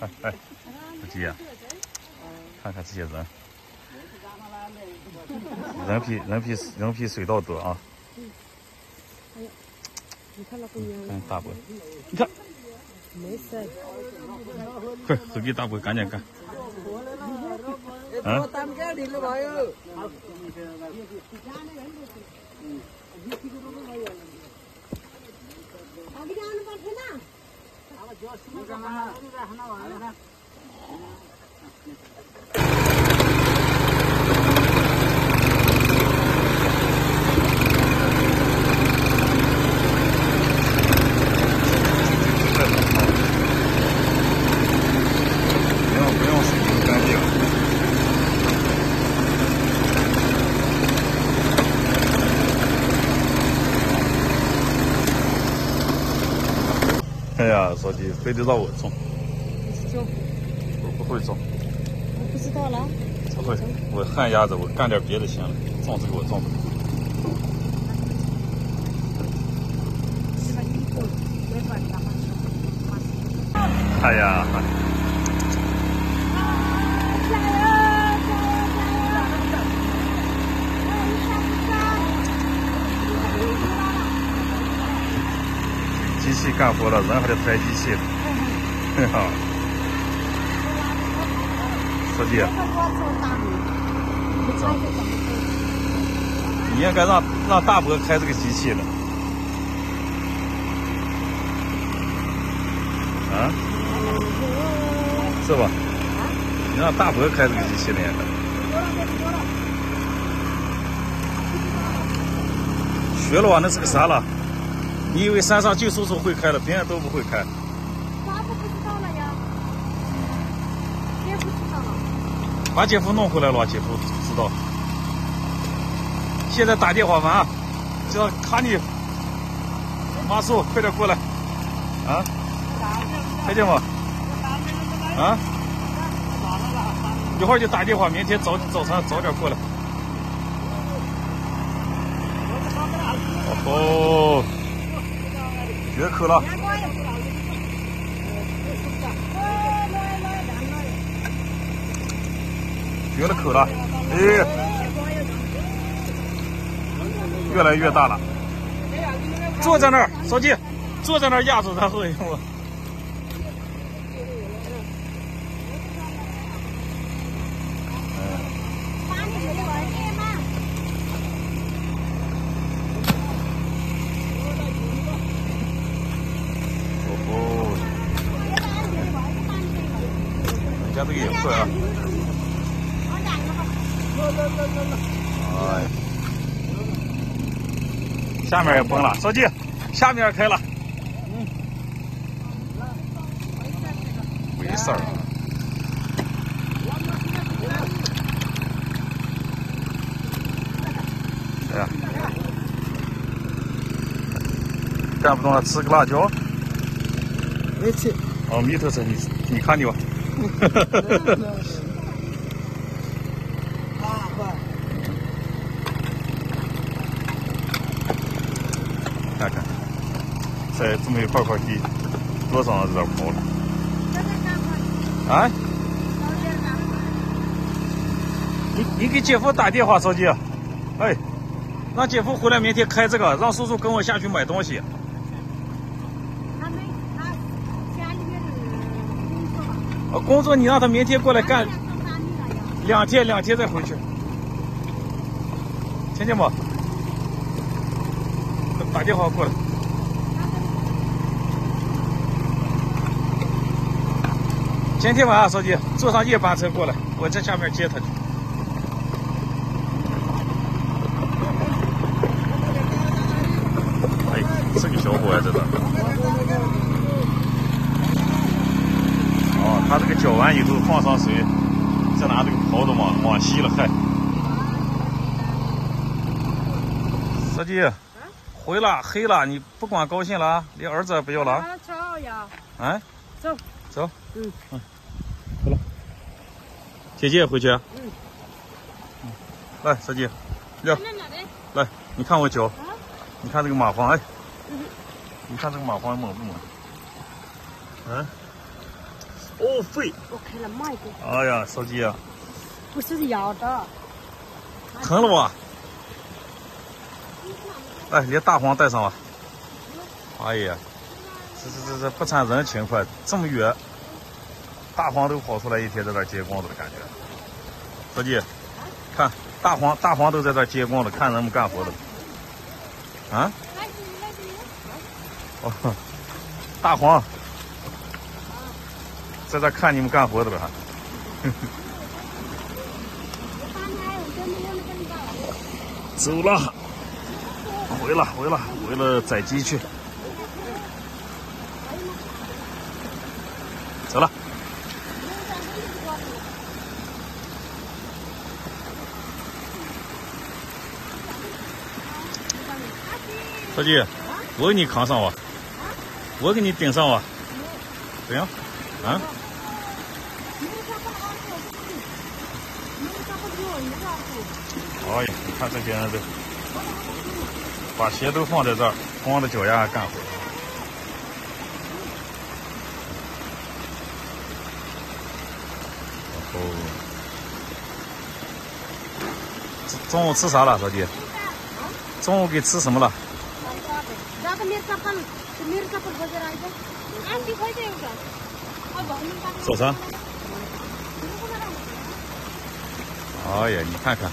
哎哎，司机啊，看看这些人，人比人比人比水稻多啊！你看那个娘，看大伯，你看，没事。快手给大伯赶紧干。啊，不哎呀，手机非得让我种，就我不会种，我不知道了。不会，我旱鸭子，我干点别的行了，种这个我种不了。哎呀，干活了，人还得抬机器呢。嘿哈，司机，你应该让让大伯开这个机器了。啊？是吧？你让大伯开这个机器呢？学了哇，那是个啥了？你以为山上就叔叔会开了，别人都不会开？啥都不知道了呀？也不知道了。把姐夫弄回来了，姐夫知道。现在打电话完啊，叫卡尼，马叔快点过来，啊，看见吗？啊，一会儿就打电话，明天早早上早点过来。哦，绝口了，绝了口了，哎，越来越大了。坐在那儿，手机，坐在那儿压住，然后我。家这个也快啊！哎，下面也崩了，手机，下面开了。没事儿。哎呀，干不动了，吃个辣椒。没吃。哦，米头是你你看你吧？看看，在这么一块块地，多少人跑了？啊？你你给姐夫打电话，手机，哎，让姐夫回来明天开这个，让叔叔跟我下去买东西。他没，他家里面工作嘛。呃，工作你让他明天过来干。两天，两天再回去，听见不？打电话过来。今天晚上，手机坐上夜班车过来，我在下面接他去。哎，是个小伙呀，这个。哦，他这个搅完以后放上水，再拿这个刨子往往稀了，嗨。司机，回了，黑了，你不管高兴了啊？你儿子也不要了啊？他走？走。走。嗯嗯，走了。姐姐也回去啊？嗯。来，司机，要那哪的？来，你看我脚，啊？你看这个蚂蟥，哎，嗯你看这个蚂蟥猛不猛？嗯，哦，废！我开了慢一点，哎呀，手机啊，不是咬的。疼了吧？哎，连大黄带上吧。哎呀，这这这这不掺人情快，这么远，大黄都跑出来一天在这儿接光子的感觉。小姐，看大黄大黄都在这接光了，看人们干活的。啊？哦，大黄在这看你们干活的呗。走了，回了，回了，回了宰鸡去。走了。小姐，我给你扛上哇，我给你顶上哇，怎样？啊？哎呀，你看这些人都把鞋都放在这儿，光着脚丫干活。哦，中中午吃啥了，小弟？中午给吃什么了？早餐。哎呀，你看看，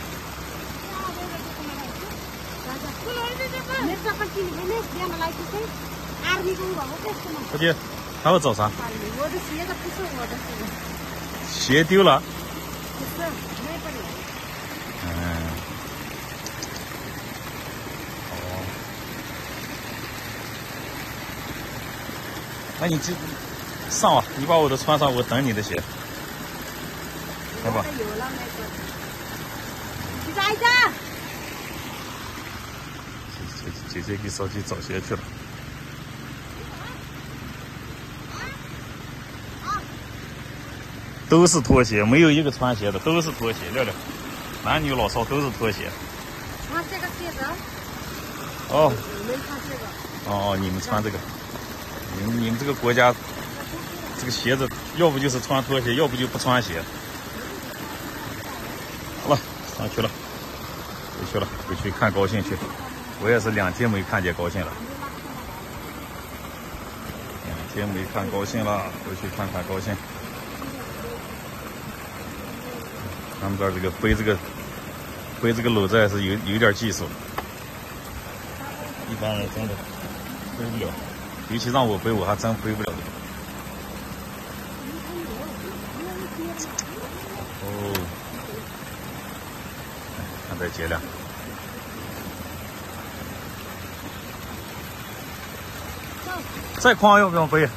小姐，还要找啥？我的鞋子不是我的鞋，鞋丢了。不是那个的。嗯。哦。那你这上吧，你把我的穿上，我等你的鞋。来吧。有了那个。去找一下。姐姐姐给手机找鞋去了。都是拖鞋，没有一个穿鞋的，都是拖鞋。亮亮，男女老少都是拖鞋。穿这个鞋子。哦。你们穿这个。哦哦，你们穿这个。你们你们这个国家，这个鞋子要不就是穿拖鞋，要不就不穿鞋。好了，上去了，回去了，回去看高兴去。我也是两天没看见高兴了，两天没看高兴了，回去看看高兴。他们这儿这个背这个背这个篓子还是有有点技术，一般人真的背不了。尤其让我背，我还真背不了。哦，看这节量。再筐要不要背？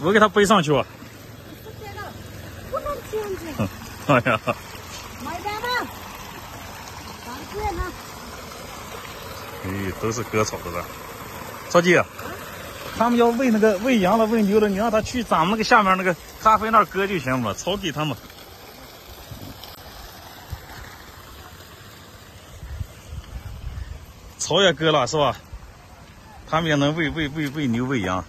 我给他背上去吧。不能这样子。哎呀。买单吧。感谢呢。哎，都是割草的了。小姐，他们要喂那个喂羊了、喂牛了，你让他去咱们那个下面那个咖啡那儿割就行了，草给他们。草也割了是吧？他们也能喂喂喂喂牛喂羊。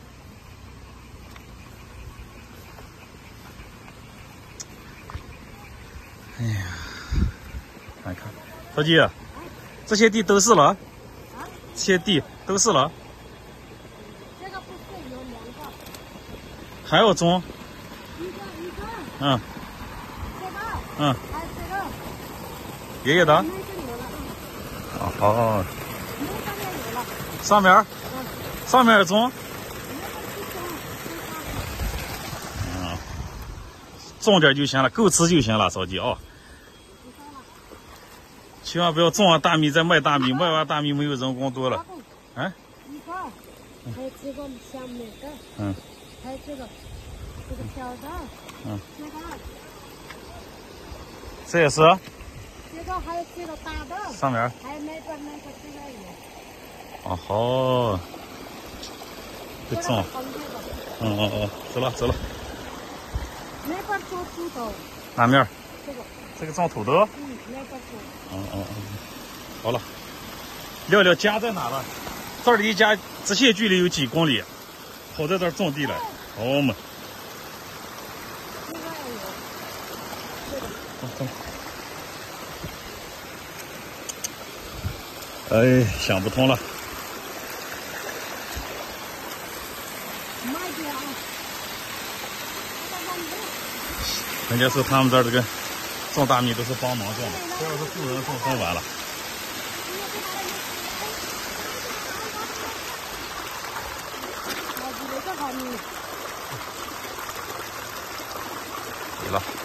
哎呀，看看，小姐，这些地都是了。这些地都是了。这个不是有两个。还要种？一个一个。嗯。这个。嗯。还有这个。爷爷的。好。那上面有了。上面？嗯。上面种？嗯。种点就行了，够吃就行了，烧鸡啊。千万不要种完大米再卖大米，卖完大米没有人工多了。啊，一个，还有这个小米的，嗯，还有这个，这个小的，嗯，这个，这也是。这个还有这个大的。上面。还有那个那个这个也。哦好。别种。嗯嗯嗯，走了走了。那边种土豆。哪面？这个。这个种土豆。嗯，嗯嗯，好了。廖廖家在哪了？这儿离家直线距离有几公里？跑在这儿种地来，好嘛。另外有走哎，想不通了。人家说他们这儿这个种大米都是帮忙种的，这要是雇人种种完了。好了。